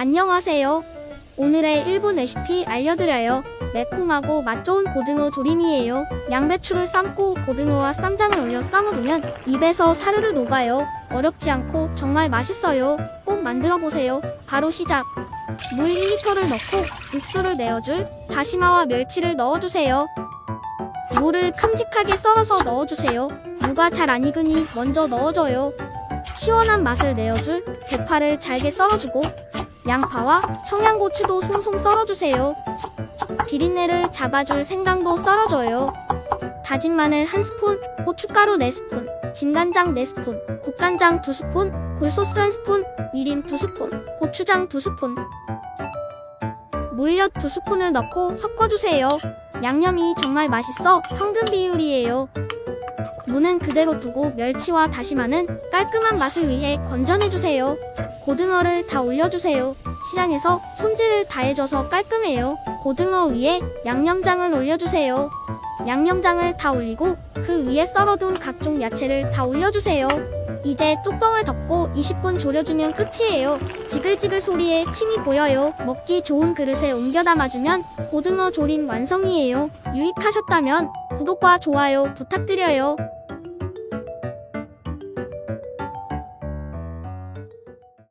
안녕하세요. 오늘의 1분 레시피 알려드려요. 매콤하고 맛 좋은 고등어 조림이에요. 양배추를 삶고 고등어와 쌈장을 올려 싸먹으면 입에서 사르르 녹아요. 어렵지 않고 정말 맛있어요. 꼭 만들어 보세요. 바로 시작. 물 1리터를 넣고 육수를 내어줄 다시마와 멸치를 넣어주세요. 물을 큼직하게 썰어서 넣어주세요. 무가 잘 안 익으니 먼저 넣어줘요. 시원한 맛을 내어줄 대파를 잘게 썰어주고 양파와 청양고추도 송송 썰어주세요. 비린내를 잡아줄 생강도 썰어줘요. 다진 마늘 1스푼, 고춧가루 4스푼, 진간장 4스푼, 국간장 2스푼, 굴소스 1스푼, 미림 2스푼, 고추장 2스푼, 물엿 2스푼을 넣고 섞어주세요. 양념이 정말 맛있어 황금 비율이에요. 무는 그대로 두고 멸치와 다시마는 깔끔한 맛을 위해 건져내주세요. 고등어를 다 올려주세요. 시장에서 손질을 다 해줘서 깔끔해요. 고등어 위에 양념장을 올려주세요. 양념장을 다 올리고 그 위에 썰어둔 각종 야채를 다 올려주세요. 이제 뚜껑을 덮고 20분 졸여주면 끝이에요. 지글지글 소리에 침이 고여요. 먹기 좋은 그릇에 옮겨 담아주면 고등어 조림 완성이에요. 유익하셨다면 구독과 좋아요 부탁드려요.